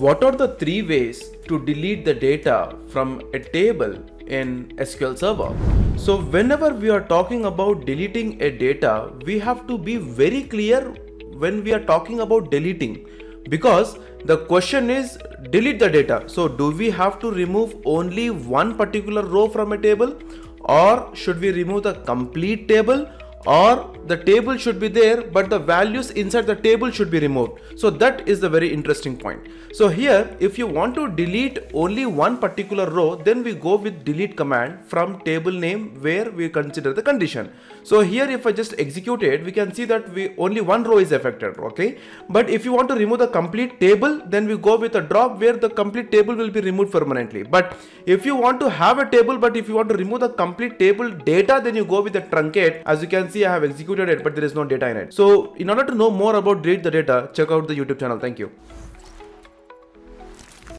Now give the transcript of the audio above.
What are the three ways to delete the data from a table in SQL Server? So whenever we are talking about deleting a data, we have to be very clear when we are talking about deleting because the question is delete the data. So do we have to remove only one particular row from a table or should we remove the complete table or the table should be there but the values inside the table should be removed. So that is the very interesting point. So here if you want to delete only one particular row then we go with delete command from table name where we consider the condition. So here if i just execute it we can see that we only one row is affected okay? But if you want to remove the complete table then we go with a drop where the complete table will be removed permanently. But if you want to have a table but if you want to remove the complete table data then you go with the truncate. As you can see I have executed it but there is no data in it. So in order to know more about read the data check out the YouTube channel. Thank you.